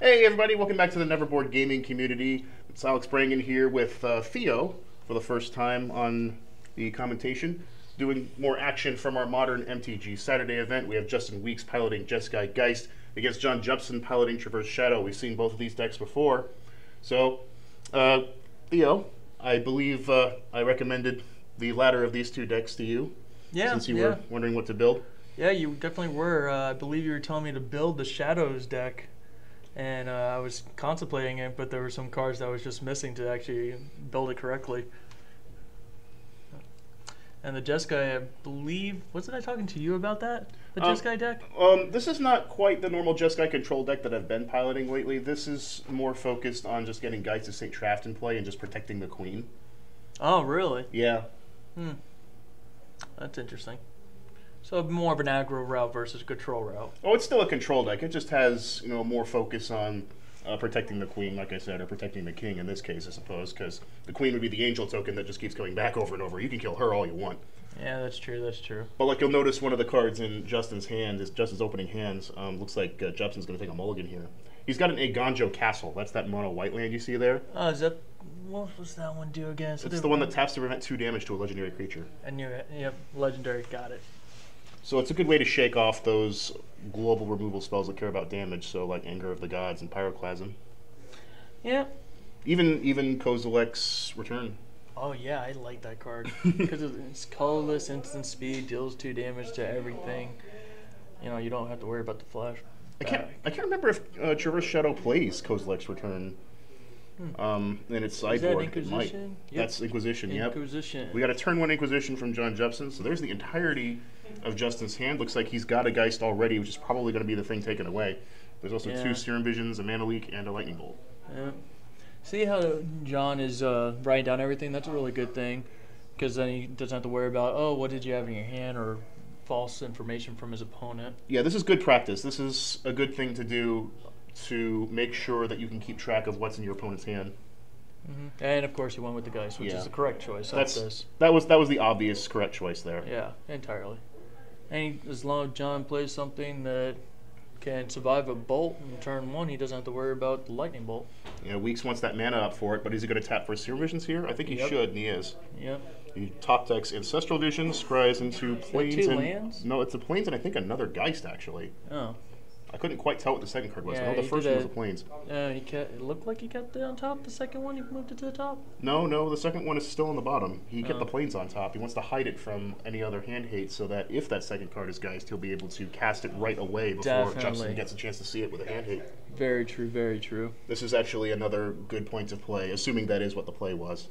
Hey everybody, welcome back to the Neverboard Gaming community. It's Alex Brangan here with uh, Theo for the first time on the commentation, doing more action from our modern MTG Saturday event. We have Justin Weeks piloting Jeskai Geist against John Jepson piloting Traverse Shadow. We've seen both of these decks before. So, uh, Theo, I believe uh, I recommended the latter of these two decks to you. Yeah, Since you yeah. were wondering what to build. Yeah, you definitely were. Uh, I believe you were telling me to build the Shadows deck, and uh, I was contemplating it, but there were some cards that I was just missing to actually build it correctly. And the Jeskai, I believe, wasn't I talking to you about that? The Um, Jeskai deck? Um, this is not quite the normal Jeskai control deck that I've been piloting lately. This is more focused on just getting Geist of St. Traft in play and just protecting the queen. Oh, really? Yeah. Hmm. That's interesting. So more of an aggro route versus control route. Oh, it's still a control deck. It just has, you know, more focus on uh, protecting the queen, like I said, or protecting the king in this case, I suppose, because the queen would be the angel token that just keeps coming back over and over. You can kill her all you want. Yeah, that's true. That's true. But like you'll notice, one of the cards in Justin's hand is Justin's opening hands. Um, looks like uh, Justin's going to take a mulligan here. He's got an Eiganjo Castle. That's that mono white land you see there. Oh, is that what was that one do again? So It's the one that taps to prevent two damage to a legendary creature. I knew it. Yep, legendary. Got it. So it's a good way to shake off those global removal spells that care about damage, so like Anger of the Gods and Pyroclasm. Yeah. Even even Kozilek's Return. Oh yeah, I like that card because it's colorless, instant speed, deals two damage to everything. You know, you don't have to worry about the flash. I can't. I can't remember if uh, Traverse Shadow plays Kozilek's Return. Um, in its Hmm. Is sideboard, that it might. Inquisition? Yep. That's Inquisition. Yep. Inquisition. We got a turn one Inquisition from John Jepson. So there's the entirety of Justin's hand. Looks like he's got a Geist already, which is probably going to be the thing taken away. There's also Yeah. two Serum Visions, a Mana Leak, and a Lightning Bolt. Yeah. See how John is uh, writing down everything? That's a really good thing because then he doesn't have to worry about oh, what did you have in your hand or false information from his opponent. Yeah, this is good practice. This is a good thing to do to make sure that you can keep track of what's in your opponent's hand. And of course, he went with the Geist, which Yeah. is the correct choice. That's this. that was that was the obvious correct choice there. Yeah, entirely. And he, as long as John plays something that can survive a bolt in turn one, he doesn't have to worry about the lightning bolt. Yeah, Weeks wants that mana up for it, but is he going to tap for Serum Visions here? I think he Yep. should, and he is. Yep. He top decks Ancestral Visions, scries into Plains two and lands? no, it's a Plains and I think another Geist actually. Oh. I couldn't quite tell what the second card was. I Yeah, know the first one was a a- Plains. Uh, he kept, it looked like he kept it on top. The second one, he moved it to the top. No, no, the second one is still on the bottom. He kept Oh. the Plains on top. He wants to hide it from any other hand hate so that if that second card is Geist, he'll be able to cast it right away before Justin gets a chance to see it with a hand hate. Very true. Very true. This is actually another good point of play, assuming that is what the play was.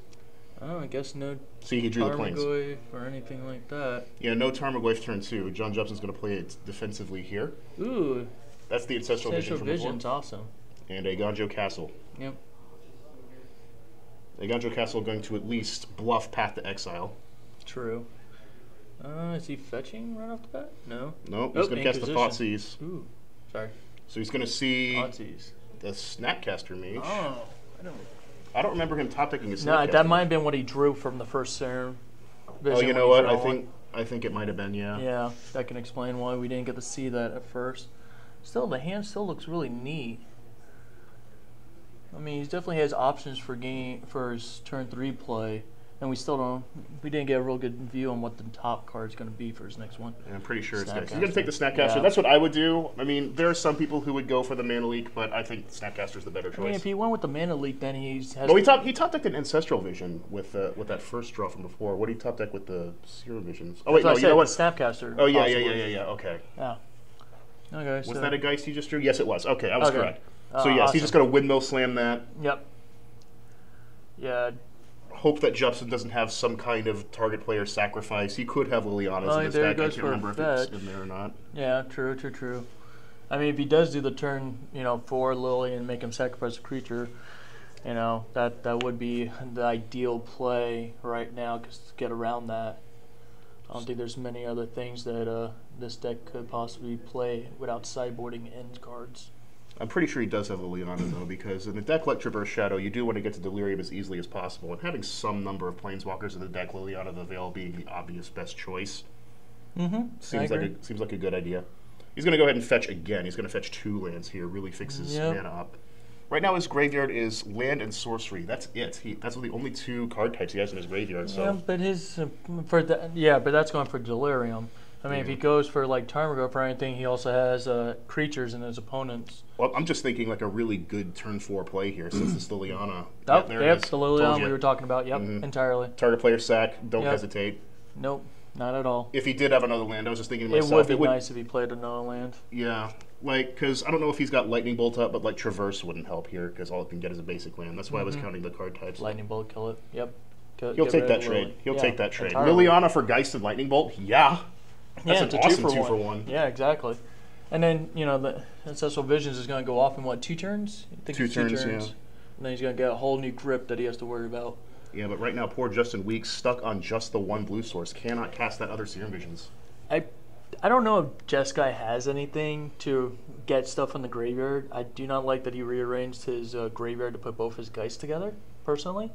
Oh, I guess no See, he drew the Plains. Tarmogoyf or anything like that. Yeah, no Tarmogoyf turn two. John Jepson's going to play it defensively here. Ooh, That's the Ancestral Vision Central from Vision's awesome. And Eiganjo Castle. Yep. Eiganjo Castle going to at least bluff Path to Exile. True. Uh, is he fetching right off the bat? No. Nope, he's Oh, going to cast the. Thoughtseize. Ooh, sorry. So he's going to see the Snapcaster Mage. Oh, I don't. I don't remember him top decking his No, that might have been what he drew from the first serum. Oh, you know what? I think I think it might have been yeah. Yeah, that can explain why we didn't get to see that at first. Still, the hand still looks really neat. I mean, he definitely has options for game for his turn three play, and we still don't. We didn't get a real good view on what the top card is going to be for his next one. And I'm pretty sure it's Geist. He's Snapcaster. going to take the Snapcaster. Yeah. That's what I would do. I mean, there are some people who would go for the Mana Leak, but I think Snapcaster's the better choice. I mean, choice. if he went with the mana leak, then he has. well, he top he top decked an Ancestral Vision with uh, with that first draw from before. What did he top deck with the Serum Visions? Oh wait, no, I you said know what? Snapcaster. Oh yeah, yeah, yeah, yeah, yeah. Okay. Yeah. Okay. Was so, that a Geist he just drew? Yes, it was. Okay, I was Okay. correct. Uh, so yes, awesome. he's just going to windmill slam that. Yep. Yeah. Hope that Jepson doesn't have some kind of target player sacrifice. He could have Liliana's in his there he deck. I goes can't for remember if it's in there or not. Yeah, true, true, true. I mean, if he does do the turn, you know, for Lily and make him sacrifice a creature, you know, that that would be the ideal play right now 'cause to get around that. I don't think there's many other things that uh, this deck could possibly play without sideboarding end cards. I'm pretty sure he does have Liliana though, because in a deck like Traverse Shadow, you do want to get to Delirium as easily as possible, and having some number of Planeswalkers in the deck, Liliana of the Veil being the obvious best choice, Mm-hmm. seems like a, seems like a good idea. He's going to go ahead and fetch again. He's going to fetch two lands here. Really fix his Yep. mana up. Right now, his graveyard is land and sorcery. That's it. He, that's the only two card types he has in his graveyard. So Yeah, but his uh, for the, yeah, but that's going for delirium. I mean, if he goes for like Tarmogoyf or anything, he also has uh, creatures in his opponents. Well, I'm just thinking like a really good turn four play here since. Oh, Yeah, yep, is. the Liliana we were talking about. Yep, Mhm. entirely. Target player sack. Don't Yep. hesitate. Nope, not at all. If he did have another land, I was just thinking to It myself, would be nice if he played another land. Yeah, like because I don't know if he's got lightning bolt up, but like traverse wouldn't help here because all it can get is a basic land. That's why I was counting the card types. Lightning bolt, kill it. Yep. He'll take that trade. He'll Yeah, take that trade. entirely. Liliana for Geist and lightning bolt. Yeah, that's yeah, an it's a awesome two, for, two one. for one. Yeah, exactly. And then you know the ancestral visions is going to go off in what two turns? I think Two it's turns, yeah. And then he's going to get a whole new grip that he has to worry about. Yeah, but right now poor Justin Weeks stuck on just the one blue source. Cannot cast that other Serum Visions. I, I don't know if Jeskai has anything to get stuff in the graveyard. I do not like that he rearranged his uh, graveyard to put both his Geists together, personally.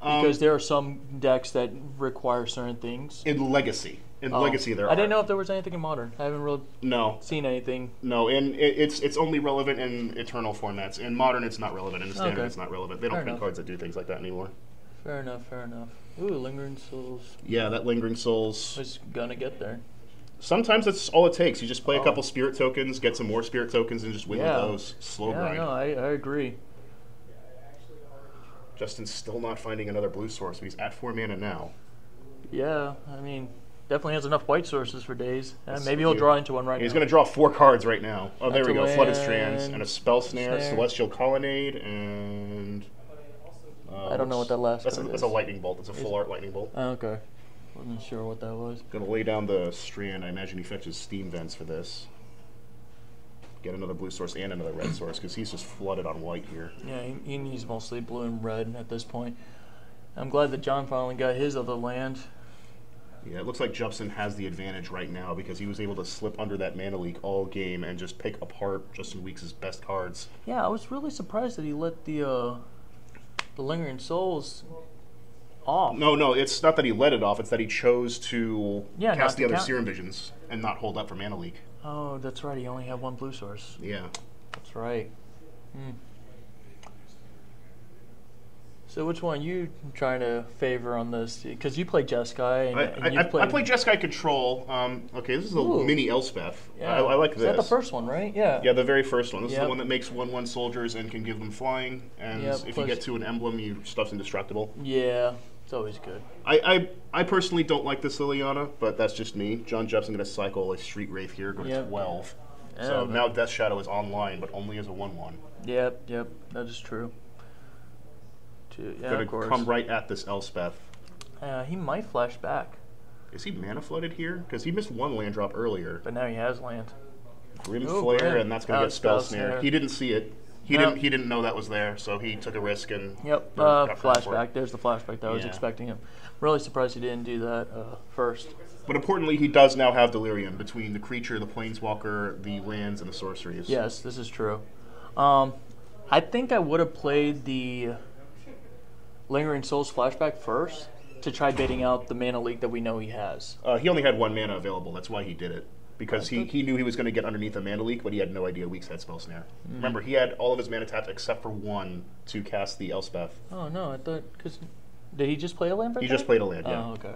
Because Um, there are some decks that require certain things. in Legacy, in Oh, Legacy there I didn't know if there was anything in Modern. I haven't really No, seen anything. no, and it, it's it's only relevant in Eternal formats. In Modern, it's not relevant. In the Standard, Okay. it's not relevant. They don't Fair print enough. cards that do things like that anymore. Fair enough, fair enough. Ooh, Lingering Souls Yeah, that Lingering Souls. was gonna get there. Sometimes that's all it takes. You just play a Oh. couple spirit tokens, get some more spirit tokens, and just win Yeah. with those. Slow yeah, grind. no, I, I agree. Justin's still not finding another blue source. But he's at four mana now. Yeah, I mean, definitely has enough white sources for days. Uh, maybe he'll draw into one right now. He's now. going to draw four cards right now. Oh, there we go. Flooded Strands and a Spell Snare, snare. Celestial Colonnade, and. Uh, I don't know what that last That's a, that's a lightning bolt. That's a full art lightning bolt. Oh, okay. Wasn't sure what that was. Gonna lay down the strand. I imagine he fetches steam vents for this. Get another blue source and another red source because he's just flooded on white here. Yeah, he, he needs mostly blue and red at this point. I'm glad that John finally got his other land. Yeah, it looks like Jepson has the advantage right now because he was able to slip under that mana leak all game and just pick apart Justin Weeks' best cards. Yeah, I was really surprised that he let the uh, the lingering souls off. No, no, it's not that he let it off. It's that he chose to Yeah, cast the other count- Serum Visions and not hold up for mana leak. Oh, that's right. He only had one blue source. Yeah. That's right. Hmm. So which one you trying to favor on this? Because you play Jeskai and, I, and I, I, played. I play Jeskai Control. Um, okay, this is a Ooh. mini Elspeth. Yeah. I, I like Is this. Is that the first one, right? Yeah. Yeah, the very first one. This is the one that makes one one soldiers and can give them flying. And Yep, if you get to an emblem, you stuff's indestructible. Yeah. It's always good. I, I I personally don't like this Liliana, but that's just me. John Jepson gonna cycle a Street Wraith here, go to Yep. twelve. Yeah, so now Death Shadow is online, but only as a one one. Yep. Yep. That is true. Two, yeah, gonna come right at this Elspeth. Uh, he might flash back, Is he mana flooded here? Because he missed one land drop earlier. but now he has land. Grim Oh, Flare, and that's gonna Oh, get Spell Spell Snare. Snare. He didn't see it. He No. didn't. He didn't know that was there, so he took a risk and. Yep. Uh, got credit for it. flashback. There's the flashback that I was Yeah. expecting him. Really surprised he didn't do that uh, first. But importantly, he does now have Delirium between the creature, the planeswalker, the lands, and the sorceries. Yes, this is true. Um, I think I would have played the Lingering Souls flashback first to try baiting out the mana leak that we know he has. Uh, he only had one mana available. That's why he did it. Because he, he knew he was going to get underneath a mana leak, but he had no idea Weeks had Spell Snare. Mm. Remember, he had all of his mana tapped except for one to cast the Elspeth. Oh no, I thought because did he just play a land? for He that? just played a land, yeah. Oh okay.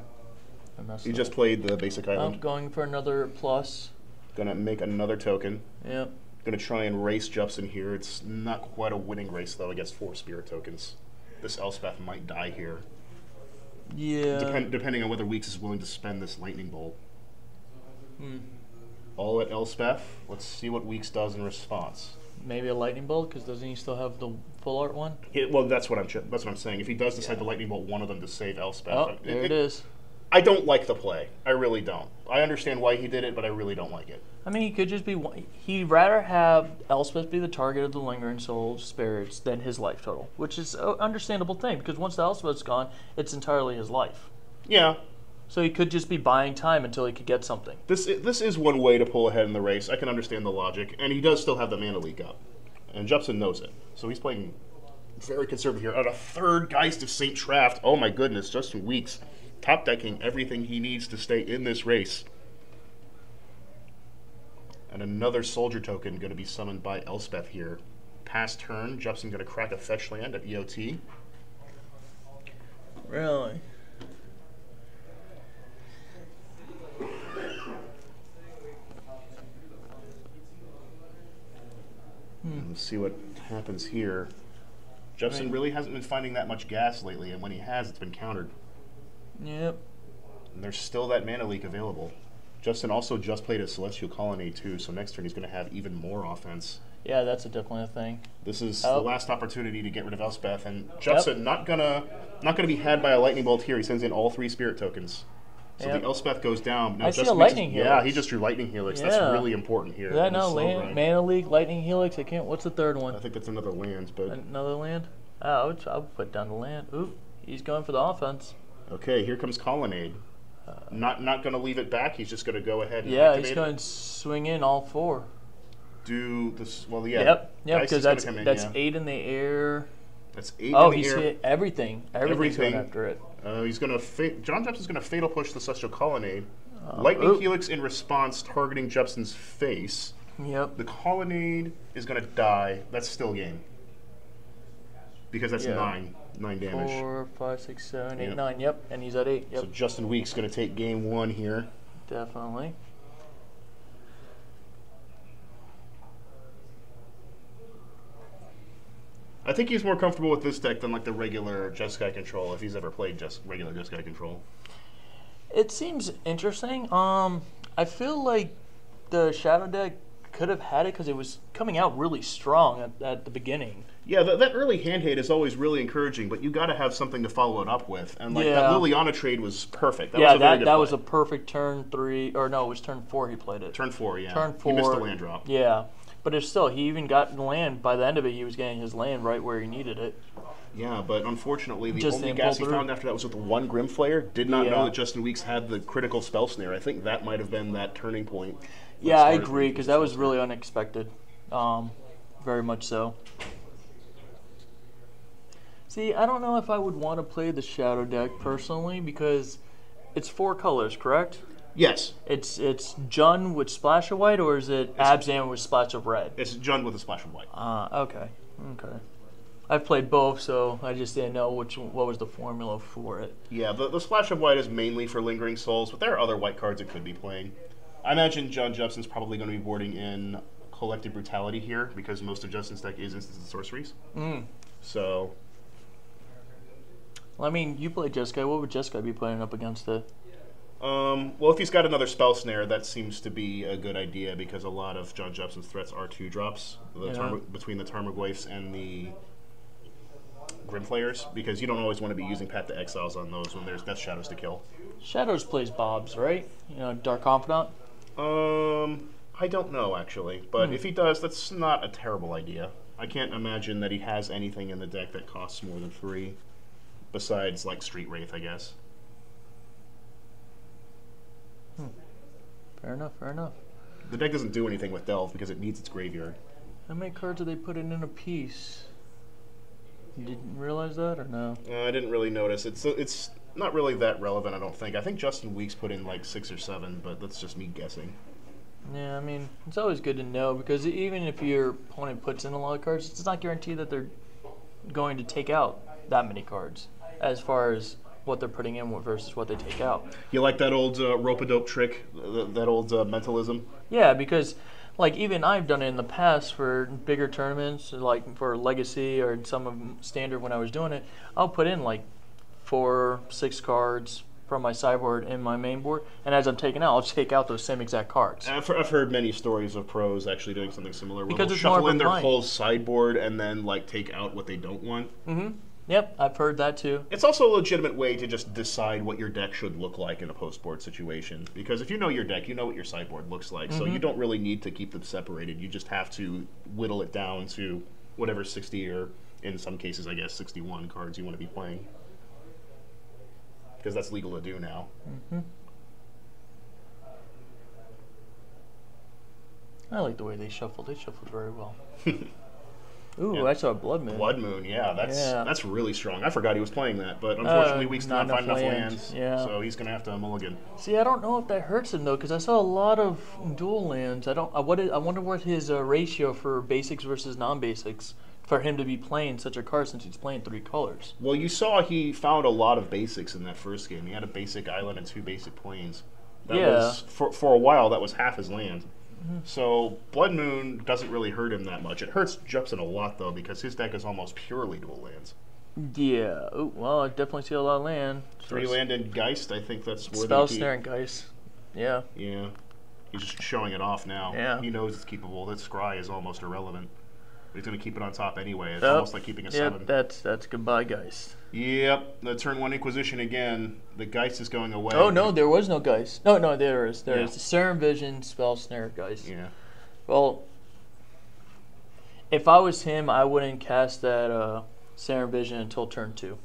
He up. just played the basic island. I'm going for another plus. Gonna make another token. Yep. Gonna try and race Jepson here. It's not quite a winning race though against four spirit tokens. This Elspeth might die here, Yeah. Depend, depending on whether Weeks is willing to spend this lightning bolt. Hmm. All at Elspeth. Let's see what Weeks does in response. Maybe a lightning bolt because doesn't he still have the full art one? It, well, that's what I'm. That's what I'm saying. If he does decide to lightning bolt one of them to save Elspeth, Oh, there it it- is. I don't like the play. I really don't. I understand why he did it, but I really don't like it. I mean, he could just be. He'd rather have Elspeth be the target of the lingering soul spirits than his life total, which is an understandable thing because once the Elspeth's gone, it's entirely his life. Yeah, So he could just be buying time until he could get something. this this is one way to pull ahead in the race. I can understand the logic, and he does still have the mana leak up, and Jepson knows it. So he's playing very conservative here. On a third Geist of Saint Traft. Oh my goodness, Justin Weeks top decking everything he needs to stay in this race. And another soldier token going to be summoned by Elspeth here. Past turn, Jepson going to crack a fetch land at EOT. Really? Hmm. Let's see what happens here. Jepson Right. really hasn't been finding that much gas lately, and when he has, it's been countered. Yep. And there's still that mana leak available. Justin also just played a Celestial Colonnade too, so next turn he's going to have even more offense. Yeah, that's a definitely a thing. This is Oh. the last opportunity to get rid of Elspeth, and Jepson not gonna not gonna be had by a lightning bolt here. He sends in all three spirit tokens, so Yep. the Elspeth goes down. Now I see Justin a lightning Yeah, helix. he just drew lightning helix. Yeah. That's really important here. Is that no land, mana leak, lightning helix? I can't. What's the third one? I think that's another land, but Another land? Oh, I would, I would put down the land. Oop, he's going for the offense. Okay. Here comes Colonnade. Not not gonna leave it back. He's just gonna go ahead. and Uh, Yeah, he's going to swing in all four. do this. Well, yeah. Yep, yep, because that's in, that's yeah. eight in the air. That's eight. Oh, in the he's air. hit everything. Everything's going Everything. after it. Uh, he's gonna fa- John Jepson's gonna fatal push the Celestial Colonnade. Lightning Uh, ooh. Helix in response, targeting Jepson's face. Yep. The Colonnade is gonna die. That's still game. Because that's Yeah. nine, nine damage. Four, five, six, seven, eight, Yep. nine. Yep, and he's at eight. Yep, So Justin Weeks gonna take game one here. definitely. I think he's more comfortable with this deck than like the regular Jeskai control. If he's ever played just regular Jeskai control. It seems interesting. Um, I feel like the shadow deck could have had it because it was coming out really strong at, at the beginning. Yeah, that, that early hand hate is always really encouraging, but you got to have something to follow it up with. And like that Yeah. Liliana trade was perfect. That yeah, was a very that good that play. was a perfect turn three, or no, it was turn four. He played it. turn four. Yeah, turn four. He missed the land drop. Yeah, but it's still he even got land. By the end of it, he was getting his land right where he needed it. Yeah, but unfortunately, the Just only gas he through. found after that was with the one Grim Flayer. Did not know that Justin Weeks had the critical spell snare. I think that might have been that turning point. Yeah, I agree because that was really unexpected. Um, very much so. See, I don't know if I would want to play the shadow deck personally because it's four colors, correct? Yes, It's it's Jund with splash of white, or is it Abzan with splash of red? it's Jund with a splash of white. Ah, okay, okay. I've played both, so I just didn't know which what was the formula for it. Yeah, the, the splash of white is mainly for lingering souls, but there are other white cards it could be playing. I imagine John Jepson's probably going to be boarding in collective brutality here because most of Justin's deck is instants and sorceries. Mm. So Well, I mean, you play Jeskai. What would Jeskai be playing up against it? Um, well, if he's got another spell snare, that seems to be a good idea because a lot of John Jepson's threats are two drops the Yeah. Between the Tarmogoyfs and the Grimflayers because you don't always want to be using Path to Exiles on those when there's Death Shadows to kill. Shadows plays Bob's, right? You know, Dark Confidant. Um, I don't know actually, Hmm. but if he does, that's not a terrible idea. I can't imagine that he has anything in the deck that costs more than three, besides like Street Wraith, I guess. Fair enough. Fair enough. The deck doesn't do anything with Delve because it needs its graveyard. How many cards are they putting in a piece? You didn't realize that, or no? Uh, I didn't really notice. It's it's not really that relevant, I don't think. I think Justin Weeks put in like six or seven, but that's just me guessing. Yeah, I mean, it's always good to know because even if your opponent puts in a lot of cards, it's not guaranteed that they're going to take out that many cards as far as what they're putting in versus what they take out. You like that old uh, rope-a-dope trick? Th- that old uh, mentalism? Yeah, because like even I've done it in the past for bigger tournaments, like for Legacy or some of Standard when I was doing it. I'll put in like four, six cards from my sideboard in my main board, and as I'm taking out, I'll take out those same exact cards. I've, I've heard many stories of pros actually doing something similar. Where Because they'll shuffle in their grind. whole sideboard and then like take out what they don't want. Mm-hmm. Yep, I've heard that too. It's also a legitimate way to just decide what your deck should look like in a post-board situation. Because if you know your deck, you know what your sideboard looks like. So Mm-hmm. you don't really need to keep them separated. You just have to whittle it down to whatever 60 or, in some cases, I guess, 61 cards you want to be playing. Because that's legal to do now. I like the way they shuffled. They shuffled very well. Ooh, Yeah. I saw a blood moon. Blood Moon, yeah, that's Yeah. that's really strong. I forgot he was playing that, but unfortunately, Uh, Weeks did not not find enough lands, yeah. so he's gonna have to mulligan. See, I don't know if that hurts him though, because I saw a lot of dual lands. I don't. I what? I wonder what his uh, ratio for basics versus non-basics for him to be playing such a card since he's playing three colors. Well, you saw he found a lot of basics in that first game. He had a basic island and two basic plains. That Yeah. was for for a while that was half his land. Mm-hmm. So Blood Moon doesn't really hurt him that much. It hurts Jepson a lot though because his deck is almost purely dual lands. Yeah. Ooh, well, I definitely see a lot of land. Three land and Geist, I think that's worth Spell snare and Geist. Yeah. Yeah. He's just showing it off now. Yeah. He knows it's keepable. That scry is almost irrelevant. He's going to keep it on top anyway. It's Yep. almost like keeping a Yep. seven. That's that's goodbye, Geist. Yep. The turn one Inquisition again. The Geist is going away. Oh no, there was no Geist. No, no, there is. There Yeah. is. Serum Vision, Spell Snare, Geist. Yeah. Well, if I was him, I wouldn't cast that uh, Serum Vision until turn two.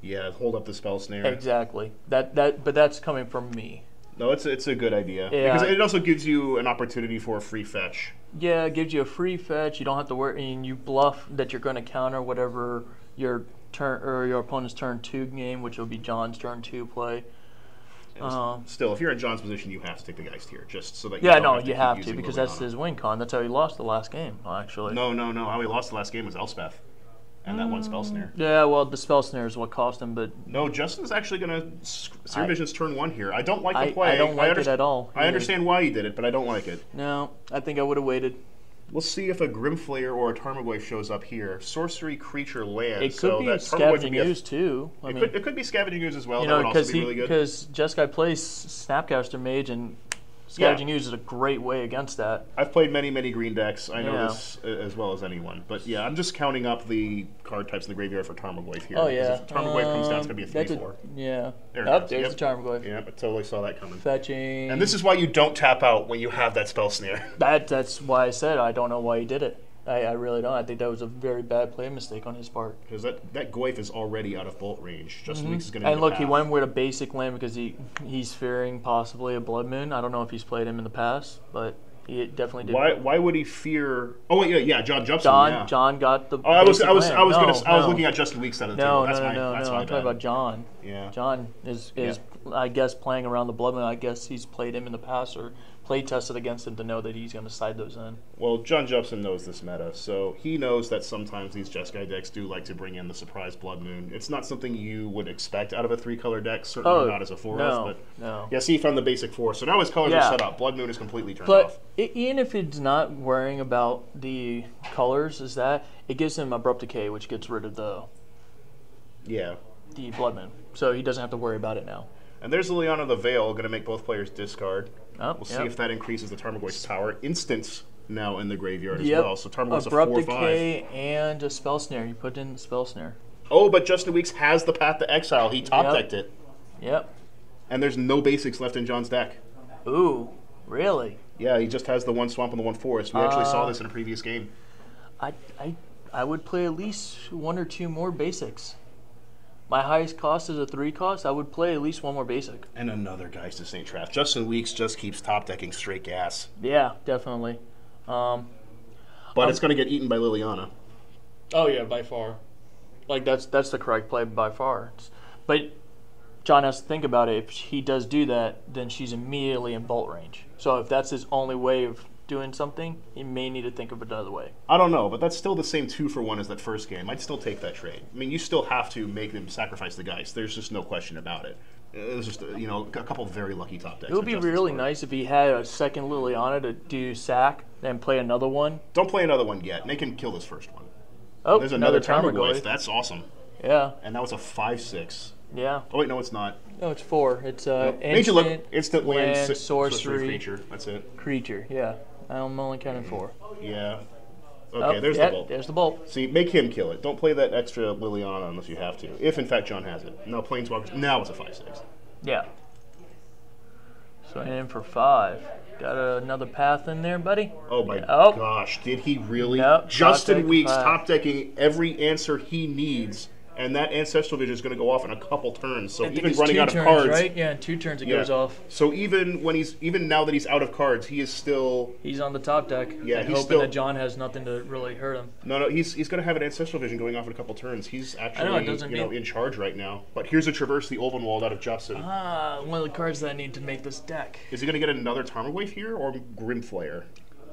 Yeah. Hold up the spell snare. Exactly. That that, but that's coming from me. No, it's it's a good idea Yeah. because it also gives you an opportunity for a free fetch. Yeah, it gives you a free fetch. You don't have to worry, and you bluff that you're going to counter whatever your turn or your opponent's turn two game, which will be John's turn two play. Um, Still, if you're in John's position, you have to take the Geist here, just so that. You Yeah, no, have you have to because that's his win con. That's how he lost the last game, actually. No, no, no. How he lost the last game was Elspeth, and that one spell snare. Yeah, well, the spell snare is what cost him, but No, Justin's actually going to. Serum Vision's turn one here. I don't like I, the play. I don't like underst- it at all. I understand why he did it, but I don't like it. No, I think I would have waited. We'll see if a Grimflayer or a Tarmogoyf shows up here. Sorcery creature land. It could so be that scavenging would be a- ooze too. I It mean, could, it could be scavenging ooze as well. you that know, would also be he really good. because Jeskai plays Snapcaster Mage and scavenging ooze is a great way against that. I've played many, many green decks. I know Yeah. this uh, as well as anyone. But yeah, I'm just counting up the card types in the graveyard for Tarmogoyf here. Oh because yeah, If Tarmogoyf comes down, it's Um, going to be a that's 3 4. yeah. There it oh, there's yep. the Tarmogoyf. Yeah, but totally saw that coming. Fetching. And this is why you don't tap out when you have that spell snare. that. That's why I said I don't know why he did it. I, I really don't. I think that was a very bad play mistake on his part. Because that, that Goyf is already out of bolt range. Justin Weeks is going to Mm-hmm. And look, he went with a basic land because he he's fearing possibly a blood moon. I don't know if he's played him in the past, but he definitely did. Why, why would he fear? Oh wait, yeah, yeah, John Jepson. John yeah. John got the. Oh, I was, I was, land. I was no, gonna, I was no. looking at Justin Weeks out of the No, table. no, That's no, my, no, that's no. I'm talking about John. Yeah. John is is I guess playing around the blood moon. I guess he's played him in the past or play tested against him to know that he's going to side those in. Well, John Jepson knows this meta, so he knows that sometimes these Jeskai decks do like to bring in the surprise Blood Moon. It's not something you would expect out of a three-color deck, certainly Oh, not as a four no, but no. yeah, see, he found the basic four, so now his colors Yeah. are set up. Blood Moon is completely turned off. But even if it's not worrying about the colors, is that it gives him abrupt decay, which gets rid of the Yeah. the blood moon, so he doesn't have to worry about it now. And there's Liliana the Veil, going to make both players discard. Oh, We'll see if that increases the Tarmogoyf's power. Instants now in the graveyard as well, so Tarmogoyf's a abrupt 4-5. and a spell snare. You put in the spell snare. Oh, but Justin Weeks has the Path to Exile. He top Yep. it. Yep. And there's no basics left in John's deck. Ooh, really? Yeah, he just has the one swamp and the one forest. We actually saw Uh, this in a previous game. I, I, I would play at least one or two more basics. My highest cost is a three cost. I would play at least one more basic. And another Geist of St. Traft. Justin Weeks just keeps top decking straight gas. Yeah, definitely. Um, But it's going to get eaten by Liliana. oh yeah, by far. Like that's that's the correct play by far. It's- but John has to think about it. If he does do that, then she's immediately in bolt range. So if that's his only way of doing something, he may need to think of it another way. I don't know, but that's still the same two for one as that first game. I'd still take that trade. I mean, you still have to make them sacrifice the guys. There's just no question about it. It was just, uh, you know, a couple of very lucky top decks. It would be really scored. nice if he had a second Liliana to do sack, and play another one. Don't play another one yet. Make him kill this first one. Oh, There's another, Tarmogoyf. Tarmogoyf. That's awesome. Yeah, And now it's a 5-6. yeah. Oh, wait, no, it's not. No, it's four. It's uh, Made you look. instant Instant land, land, si- sorcery, creature. That's it. creature. Yeah, I'm only counting four. Yeah. Oh, Okay, there's yeah, the bolt. There's the bolt. See, make him kill it. Don't play that extra Liliana unless you have to. If in fact John has it. Now Planeswalkers. Now it's a five six. Yeah. So in for five. Got another path in there, buddy. Oh my Oh. gosh! Did he really? Nope, Justin top Weeks five. top decking every answer he needs, and that ancestral vision is going to go off in a couple turns. So even running out of turns, cards, right? Yeah, in two turns it Yeah. goes off. So even when he's even now that he's out of cards, he is still He's on the top deck. Yeah, and he's hoping still- that John has nothing to really hurt him. no no he's he's going to have an ancestral vision going off in a couple turns. He's actually doesn't you know in charge right now. But here's a traverse the Ulvenwald out of Judson. Ah, one of the cards that I need to make this deck. Is he going to get another Tarmogoyf here or Grimflayer?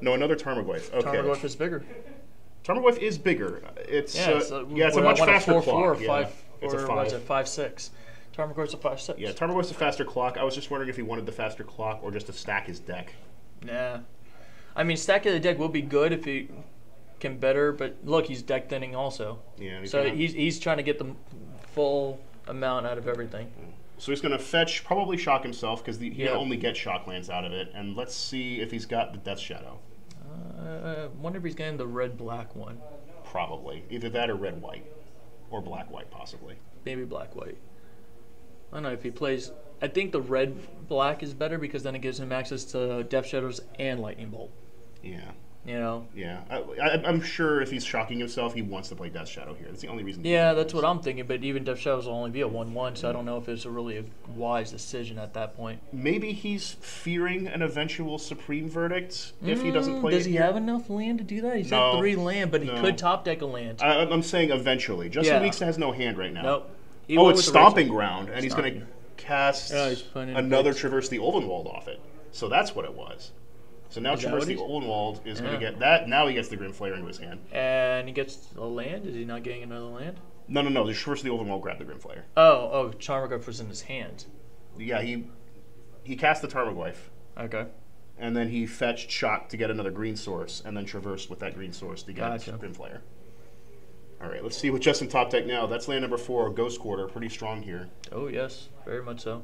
No, another Tarmogoyf. Okay. Tarmogoyf is bigger. Tarmogoyf is bigger. It's Yeah, uh, it's a, yeah, it's a much faster four, clock. Four, or yeah. five, it's or a five. was it five six? Tarmogoyf's a five six. Yeah, Tarmogoyf's a faster clock. I was just wondering if he wanted the faster clock or just to stack his deck. Nah. I mean, stacking the deck will be good if he can better, but look, he's deck thinning also. Yeah, he's So gonna- he's he's trying to get the full amount out of everything. So he's going to fetch, probably shock himself because he Yeah. only get shock lands out of it. And let's see if he's got the Death Shadow. Uh, wonder if he's getting the red black one, Probably either that or red white, or black white possibly. maybe black white. I don't know if he plays. I think the red black is better because then it gives him access to Death Shadows and Lightning Bolt. Yeah, You know. yeah. I, I, I'm sure if he's shocking himself, he wants to play Death Shadow here. That's the only reason. Yeah, that's what I'm thinking. But even Death Shadows will only be a one-one, so I don't know if it's a really a wise decision at that point. Maybe he's fearing an eventual Supreme Verdict if he doesn't Mm, play. Does he here. have enough land to do that? He's No. got three land, but he No. could top deck a land. I, I'm saying eventually. Justin Yeah. Weeks has no hand right now. nope. He Oh, it's Stomping Ground, and he's going to cast Yeah, he's putting in another. Traverse the Ulvenwald off it. So that's what it was. So now Is Traverse the Ulvenwald is going to oh. get that. Now he gets the Grim Flayer into his hand. And he gets a land. Is he not getting another land? No, no, no. The Traverse the Ulvenwald grabbed the Grim Flayer. Oh, oh, Tarmogoyf was in his hand. Yeah, he he cast the Tarmogoyf, Okay. and then he fetched Shock to get another green source, and then traversed with that green source to get Gotcha. Grim Flare. All right, let's see what Justin top deck now. That's land number four, Ghost Quarter, pretty strong here. Oh yes, very much so.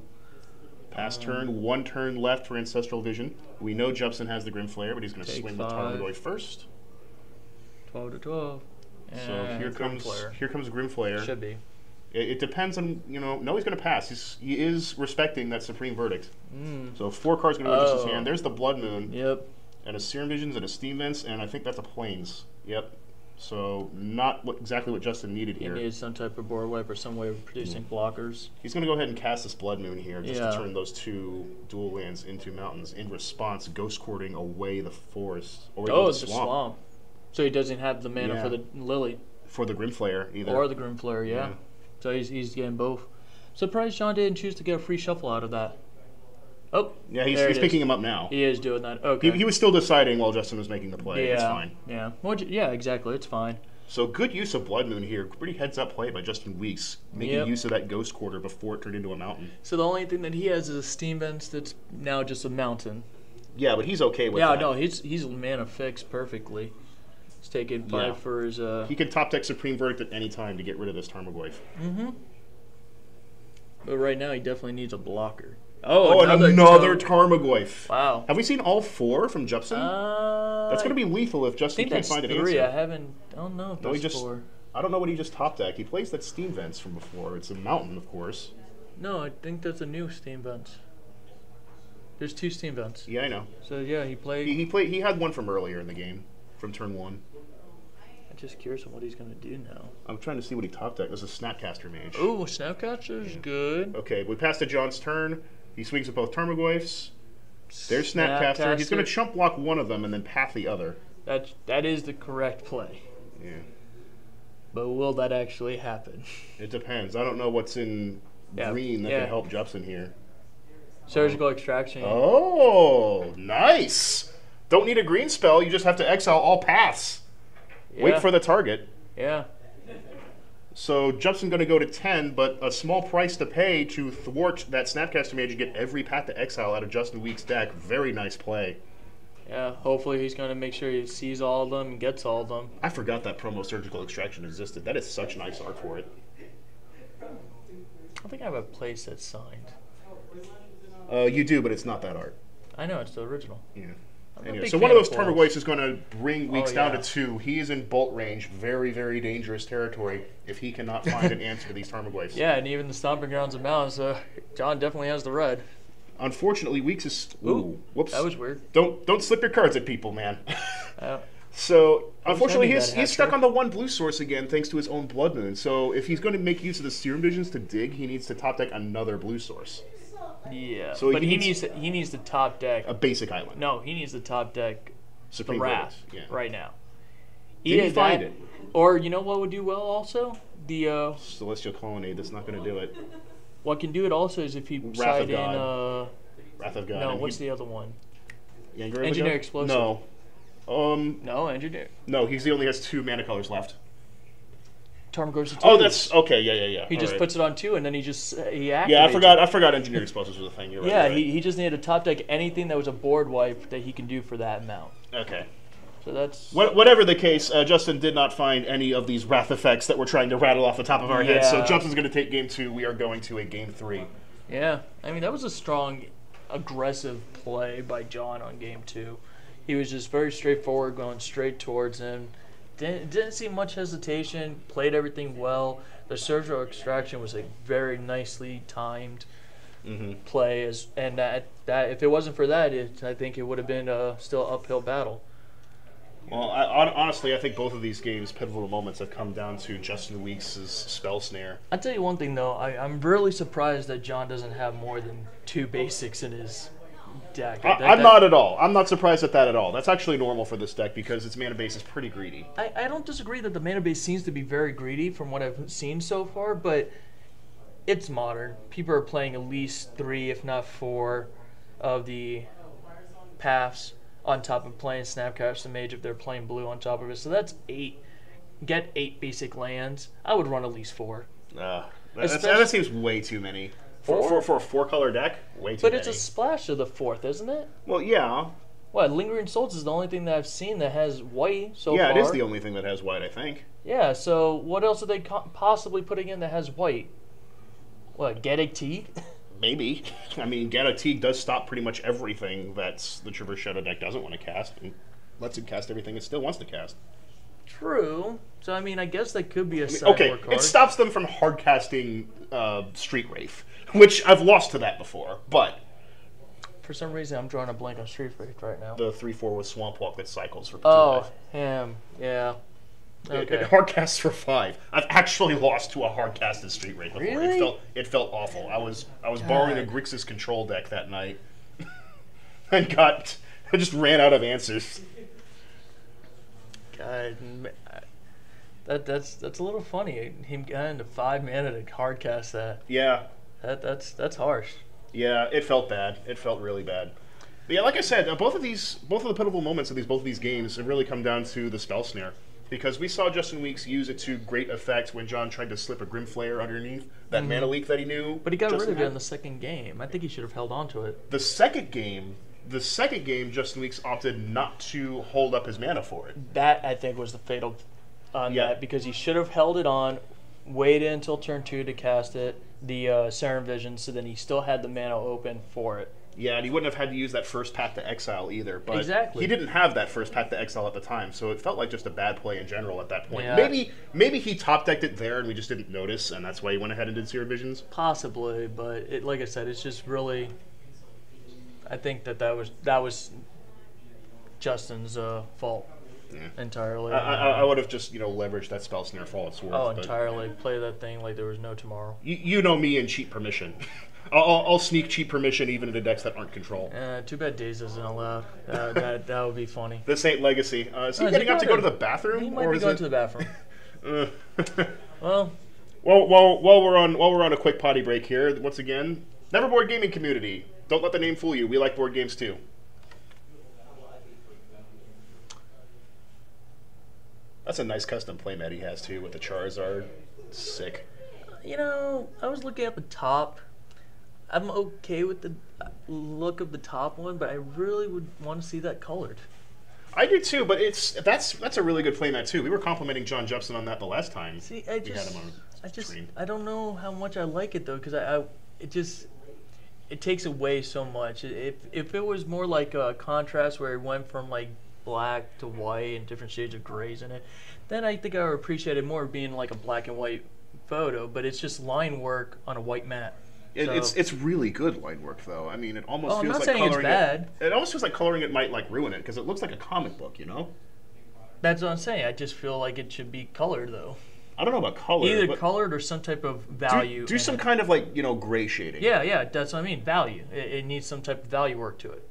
Pass turn, one turn left for Ancestral Vision. We know Jepson has the Grim Flayer, but he's going to swing the five. Tarmogoyf first. Twelve to twelve. So here comes here comes Grim Flayer. Should be. It, it depends on you know. No, he's going to pass. He's, he is respecting that Supreme Verdict. Mm. So four cards going to go into his hand. There's the Blood Moon Yep. and a Serum Visions and a Steam Vents, and I think that's a Plains. Yep. So not what, exactly what Justin needed here. He needs some type of board wipe or some way of producing mm. blockers. He's going to go ahead and cast this Blood Moon here just Yeah. to turn those two dual lands into mountains. In response, Ghost Courting away the forest. Away Oh, the it's a swamp. So he doesn't have the mana Yeah. for the lily For the Grim Flayer, either. or the Grim Flayer, yeah. Yeah. So he's, he's getting both. Surprised John didn't choose to get a free shuffle out of that. Oh, yeah, he's, he's picking him up now. He is doing that. Okay. He, he was still deciding while Justin was making the play. yeah. It's fine. Yeah. Well, yeah, exactly. It's fine. So good use of Blood Moon here. Pretty heads up play by Justin Weeks, making Yep. use of that Ghost Quarter before it turned into a mountain. So the only thing that he has is a steam vents that's now just a mountain. Yeah, but he's okay with yeah, that. no, he's he's mana fixed perfectly. He's taking five Yeah. for his uh. He can top deck Supreme Verdict at any time to get rid of this Tarmogoyf. mm-hmm. But right now he definitely needs a blocker. Oh, Oh, and another, no. Tarmogoyf. Wow. Have we seen all four from Jepson? Uh, that's going to be lethal if Justin can't find an three. I answer. haven't. I don't know No, he just- four. I don't know what he just top decked. He plays that Steam Vents from before. It's a mountain, of course. No, I think that's a new steam vents. There's two steam vents. Yeah, I know. So yeah, he played. He, he played. He had one from earlier in the game, from turn one. I'm just curious on what he's gonna do now. I'm trying to see what he top decked. This is Snapcaster Mage. Oh, Snapcaster's good. Okay, we passed to John's turn. He swings at both Tarmogoyfs. There's Snapcaster. He's going to chump block one of them and then path the other. That that is the correct play. Yeah. But will that actually happen? It depends. I don't know what's in Yeah, green that yeah. can help Jepson here. Surgical extraction. Oh, nice. Don't need a green spell. You just have to exile all paths. Wait for the target. Yeah. So Jepson going to go to 10, but a small price to pay to thwart that Snapcaster Mage and get every path to exile out of Justin Week's deck. Very nice play. Yeah. Hopefully he's gonna make sure he sees all of them and gets all of them. I forgot that promo surgical extraction existed. That is such nice art for it. I think I have a playset signed. Uh, you do, but it's not that art. I know it's the original. Yeah. Anyway, so one of those. Tarmogoyfs is going to bring Weeks Oh, down yeah. to two. He is in bolt range, very, very dangerous territory if he cannot find an answer to these Tarmogoyfs. Yeah, and even the stomping grounds of Mounds, Uh, John definitely has the red. Unfortunately, Weeks is. Ooh, Ooh, whoops. That was weird. Don't don't slip your cards at people, man. Uh, So unfortunately, he's, he's stuck on the one blue source again, thanks to his own blood moon. So if he's going to make use of the serum visions to dig, he needs to top deck another blue source, Yeah, So but he he, needs- needs to, he needs to top deck. a basic island. No, he needs the top deck the Supreme Wrath Greatness, Yeah. right now. Did he find that, it? Or you know what would do well also? The uh, Celestial Colonnade. That's not going to do it. what can do it also is if he of side in God. uh Wrath of God. no what's the other one? Engineer Explosive. No. Um, No, engineer. no, he's he only has two mana colors left. Tarmogoyf Oh, that's okay. Yeah, yeah, yeah. He All just right. puts it on two, and then he just uh, he activates. Yeah, I it. forgot. I forgot. Engineer explosives was a thing. You're right. Yeah, right. he, he just needed to top deck anything that was a board wipe that he can do for that amount. Okay. So that's What, whatever the case, uh, Justin did not find any of these wrath effects that we're trying to rattle off the top of our heads. So Yeah. Justin's going to take game two. We are going to a game three. yeah. I mean that was a strong, aggressive play by John on game two. He was just very straightforward, going straight towards him. Didn't, didn't see much hesitation. Played everything well. The surgical extraction was a very nicely timed Mm-hmm. play, as and that that if it wasn't for that, it, I think it would have been a still uphill battle. Well, I, honestly, I think both of these games' pivotal moments have come down to Justin Weeks' spell snare. I'll tell you one thing though, I, I'm really surprised that John doesn't have more than two basics in his deck. I, That- I'm that- not at all. I'm not surprised at that at all. That's actually normal for this deck because its mana base is pretty greedy. I, I don't disagree that the mana base seems to be very greedy from what I've seen so far, but it's modern. People are playing at least three, if not four, of the paths on top of playing Snapcaster the Mage if they're playing blue on top of it. So that's eight. Get eight basic lands. I would run at least four. Uh, that seems way too many. For, Four? for, for a four color deck, way too But many. it's a splash of the fourth, isn't it? well, yeah. What, Lingering Souls is the only thing that I've seen that has white so yeah, far. it is the only thing that has white, I think. Yeah, so what else are they co- possibly putting in that has white? What, Gaddock Teeg? Maybe. I mean, Gaddock Teeg does stop pretty much everything that the Traverse Shadow deck doesn't want to cast, and lets it cast everything it still wants to cast. True. So, I mean, I guess that could be a sideboard Okay, card. it stops them from hard casting uh, Street Wraith, which I've lost to that before, but For some reason, I'm drawing a blank on Street Fighter right now. the 3 4 with Swamp Walk that cycles for Oh, life. him. Yeah. It, Okay. it hard casts for five. I've actually lost to a hard casted Street Wraith before. Really? It felt it felt awful. I was I was borrowing a God. Grixis control deck that night, and got I just ran out of answers. God, that that's that's a little funny. Him getting into five mana to hard cast that. Yeah, That that's that's harsh. yeah, it felt bad. It felt really bad. But yeah, like I said, uh, both of these, both of the pivotal moments of these, both of these games, have really come down to the spell snare. Because we saw Justin Weeks use it to great effect when John tried to slip a Grim Flayer underneath that mana leak that he knew. Mm-hmm. But he got Justin rid of it in the second game. I think he should have held on to it. The second game, the second game, Justin Weeks opted not to hold up his mana for it. That I think was the fatal on Yeah. that because he should have held it on, waited until turn two to cast it, the uh, Serum Vision, so then he still had the mana open for it. Yeah, and he wouldn't have had to use that first path to exile either. But Exactly. he didn't have that first path to exile at the time, so it felt like just a bad play in general at that point. Yeah. Maybe maybe he top decked it there and we just didn't notice, and that's why he went ahead and did Serum Visions. Possibly, but it like I said, it's just really. I think that that was that was Justin's uh, fault Yeah. entirely. I, I, I would have just you know leveraged that spell snare for all it's worth. oh, but entirely play that thing like there was no tomorrow. You, you know me and cheat permission. I'll, I'll, I'll sneak cheat permission even into decks that aren't control. Uh, too bad Daze isn't allowed. Uh, that that would be funny. This ain't legacy. Uh, is he is getting he up to go to to- the bathroom, He might or be is going it? to the bathroom. Uh, Well, Well, while, while we're on while we're on a quick potty break here, once again, Neverboard Gaming Community. Don't let the name fool you. We like board games too. That's a nice custom playmat he has too with the Charizard. Sick. you know, I was looking at the top. I'm okay with the look of the top one, but I really would want to see that colored. I do too, but it's that's that's a really good playmat too. We were complimenting John Jepson on that the last time. See, I just, him on I just, screen. I don't know how much I like it though, because I, I, it just, it takes away so much. If if it was more like a contrast where it went from like black to white and different shades of grays in it, then I think I would appreciate it more being like a black and white photo. But it's just line work on a white mat. It, So- it's it's really good line work though. I mean, it almost I'm feels not like coloring bad. it. It almost feels like coloring it might like ruin it because it looks like a comic book, you know. That's what I'm saying. I just feel like it should be colored though. I don't know about color. Either colored or some type of value. do in some it. kind of like you know gray shading. Yeah, yeah, that's what I mean. Value. It, it needs some type of value work to it.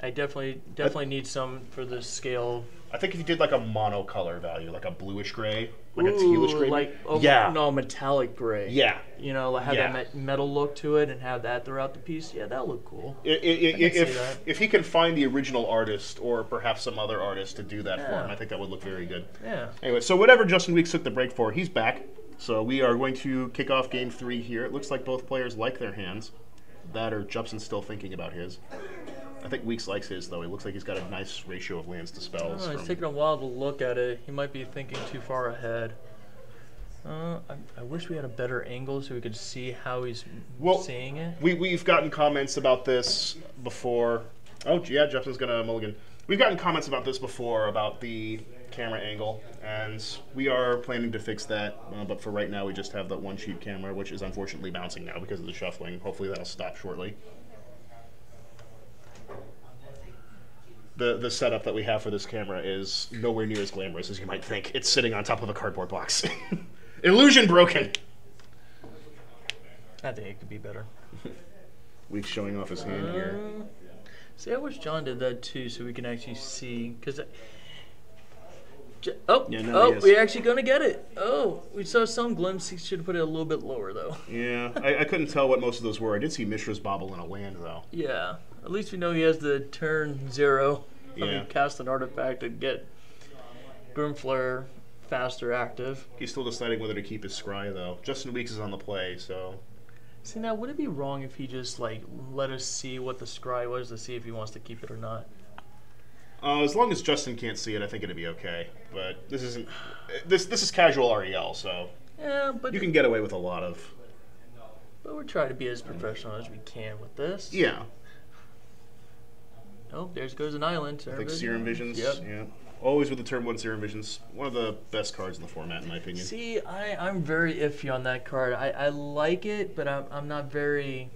I definitely definitely need some for the scale. I think if you did like a monocolor value, like a bluish gray, like a Ooh, tealish gray, like oh, yeah, no metallic gray. yeah. You know, like have Yeah. that metal look to it and have that throughout the piece. Yeah, that look cool. I- I- I- can see if if he can find the original artist or perhaps some other artist to do that for him, I think that would look very good. Yeah. Anyway, so whatever Justin Weeks took the break for, he's back. So we are going to kick off game three here. It looks like both players like their hands. That or Jepson's still thinking about his. I think Weeks likes his though. He looks like he's got a nice ratio of lands to spells. Oh, from- taking a while to look at it. He might be thinking too far ahead. Uh, I, I wish we had a better angle so we could see how he's Well, seeing it. We, we've gotten comments about this before. Oh, yeah, Jepson's going to mulligan. We've gotten comments about this before about the camera angle, and we are planning to fix that. Uh, but for right now, we just have that one sheet camera, which is unfortunately bouncing now because of the shuffling. Hopefully, that'll stop shortly. The, the setup that we have for this camera is nowhere near as glamorous as you might think. It's sitting on top of a cardboard box. Illusion broken. I think it could be better. Weeks showing off his hand here. Um, see, I wish John did that too, so we can actually see. Because, oh, yeah, no, oh, we're actually gonna get it. Oh, we saw some glimpse. He should put it a little bit lower though. Yeah, I, I couldn't tell what most of those were. I did see Mishra's Bobble in a land, though. Yeah, at least we know he has the turn zero. I Yeah. mean, cast an artifact to get Grim Flayer faster active. He's still deciding whether to keep his scry, though. Justin Weeks is on the play, so. See now, would it be wrong if he just like let us see what the scry was to see if he wants to keep it or not? Uh, as long as Justin can't see it, I think it'd be okay. But this isn't. This this is casual REL, so Yeah, but you can get away with a lot of. but we're trying to be as professional as we can with this. Yeah, Oh, there goes an island. I think Serum Visions. Yep. Yeah, always with the turn one Serum Visions. One of the best cards in the format, in my opinion. See, I, I'm very iffy on that card. I, I like it, but I'm, I'm not very,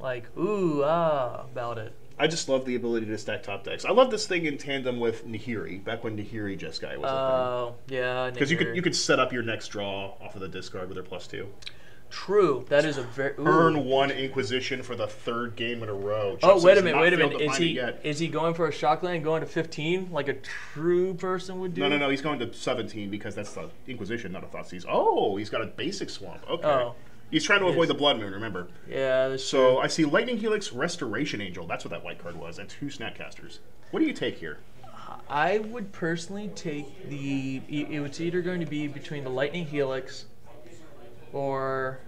like, ooh, ah, about it. I just love the ability to stack top decks. I love this thing in tandem with Nahiri, back when Nahiri Jeskai was a thing. Oh, yeah. Because you could you could set up your next draw off of the discard with their plus two. True. That is a very. ooh. Earn one Inquisition for the third game in a row. Oh, wait a minute, wait a minute. Is he yet. is he going for a shock land going to 15 like a true person would do? No, no, no. He's going to 17 because that's the Inquisition, not a thought Thoughtseize. Oh, he's got a basic swamp. Okay. Oh. He's trying to avoid the Blood Moon, remember? Yeah, So I see Lightning Helix, Restoration Angel. That's what that white card was, and two Snapcasters. What do you take here? I would personally take the. it- It's either going to be between the Lightning Helix or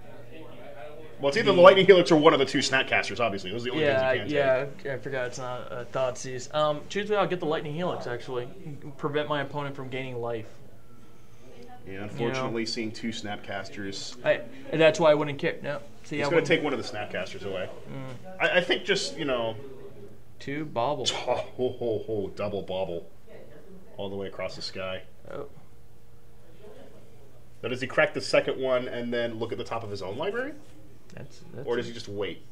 Well, it's either the Lightning Helix or one of the two Snapcasters, obviously. Those are the only yeah, things you can take. yeah. I forgot it's not uh, Thoughtseize. Um, truthfully, I'll get the Lightning Helix actually. Prevent my opponent from gaining life. Yeah, unfortunately, seeing two Snapcasters. I, that's why I wouldn't care. No, see, He's I going to take one of the Snapcasters away. Mm. I, I think just, you know, two bobble. oh, ho, ho, ho, double bobble all the way across the sky. Oh. Now, does he crack the second one and then look at the top of his own library? That's, that's Or does he just wait?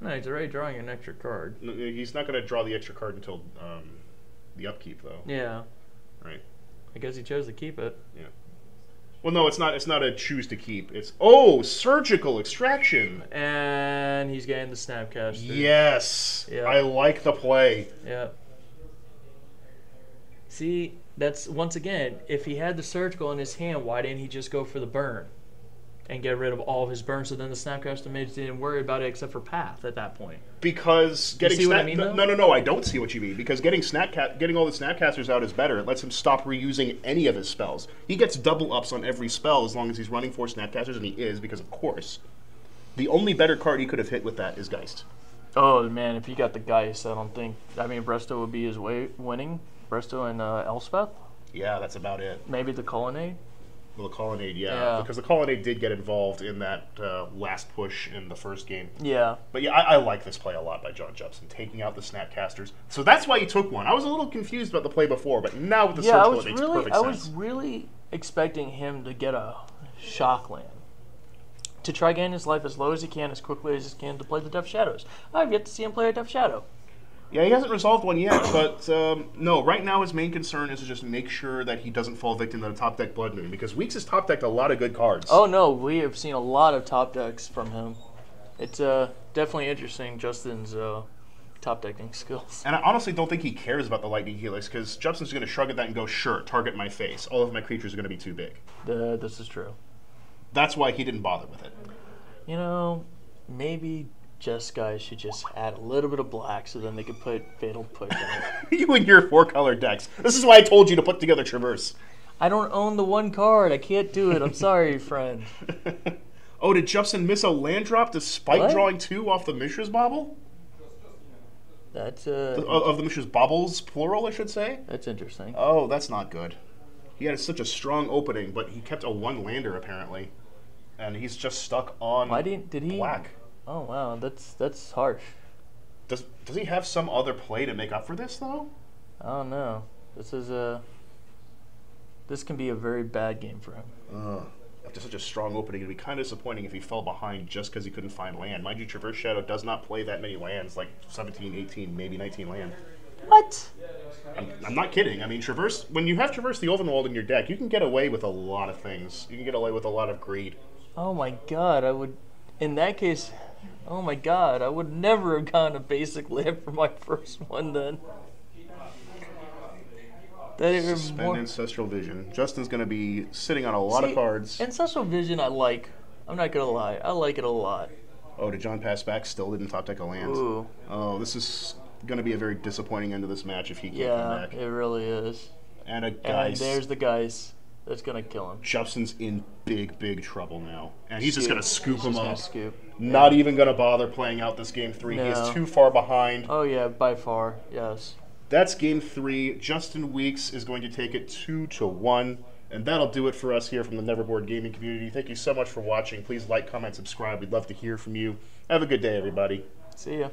no, he's already drawing an extra card. No, He's not going to draw the extra card until um, the upkeep, though. Yeah, Right. I guess he chose to keep it. Yeah. Well, no, it's not. It's not a choose to keep. It's oh, surgical extraction. And he's getting the Snapcaster. Yes, Yeah. I like the play. Yeah. See, that's once again, if he had the surgical in his hand, why didn't he just go for the burn and get rid of all of his burn? So then the Snapcaster mage didn't worry about it except for path at that point. Because getting see what I mean, no, no, no, no, I don't see what you mean. Because getting snapcat, getting all the snapcasters out is better. It lets him stop reusing any of his spells. He gets double ups on every spell as long as he's running four snapcasters, and he is because of course. The only better card he could have hit with that is Geist. Oh man, if he got the Geist, I don't think. I mean, Bresto would be his way winning. Bresto and uh, Elspeth, Yeah, that's about it. maybe the Colonnade. Well, the Colonnade, yeah, Yeah. because the Colonnade did get involved in that uh, last push in the first game. Yeah, But yeah, I, I like this play a lot by John Jepson, taking out the Snapcasters. So that's why he took one. I was a little confused about the play before, but now with the yeah. I surgical, was it makes really, I sense. was really expecting him to get a shock land. To try getting his life as low as he can, as quickly as he can, to play the Death Shadows. I've yet to see him play a Death Shadow. Yeah, he hasn't resolved one yet, but um, no, right now his main concern is to just make sure that he doesn't fall victim to the top deck Blood Moon, because Weeks has top decked a lot of good cards. Oh no, we have seen a lot of top decks from him. It's uh, definitely interesting, Justin's uh, top decking skills. And I honestly don't think he cares about the Lightning Helix, because Jepson's going to shrug at that and go, sure, target my face. All of my creatures are going to be too big. The, this is true. That's why he didn't bother with it. You know, maybe Jeskai should just add a little bit of black so then they could put Fatal Push in it. you and your four color decks. This is why I told you to put together Traverse. I don't own the one card. I can't do it. I'm sorry, friend. oh, did Jepson miss a land drop despite What? drawing two off the Mishra's Bobble? That's uh, Of, of the Mishra's Bobbles, plural, I should say? that's interesting. Oh, that's not good. He had such a strong opening, but he kept a one lander apparently, and he's just stuck on Why didn't did he? black. Oh wow, that's that's harsh. Does does he have some other play to make up for this though? I don't know. This is a. This can be a very bad game for him. Ugh. After such a strong opening, it'd be kind of disappointing if he fell behind just because he couldn't find land. Mind you, Traverse Shadow does not play that many lands, like 17, 18, maybe 19 land. What? I'm, I'm not kidding. I mean, Traverse, when you have Traverse the Ulvenwald in your deck, you can get away with a lot of things. You can get away with a lot of greed. Oh my god, I would. In that case, oh my god, I would never have gotten a basic land for my first one then. That Suspend more. Ancestral Vision. Justin's going to be sitting on a lot See, of cards. Ancestral Vision, I like. I'm not gonna lie, I like it a lot. Oh, did John pass back? Still didn't top deck a land. Ooh, Oh, this is going to be a very disappointing end of this match if he can't come yeah, it really is. And a And there's the Geist that's gonna kill him. Justin's in big, big trouble now. And he's just going to scoop He's him gonna up. Scoop. Not even going to bother playing out this game three. He is too far behind. Oh yeah, by far, yes. That's game three. Justin Weeks is going to take it two to one. And that'll do it for us here from the NeverBoard gaming community. Thank you so much for watching. Please like, comment, subscribe. We'd love to hear from you. Have a good day, everybody. See ya.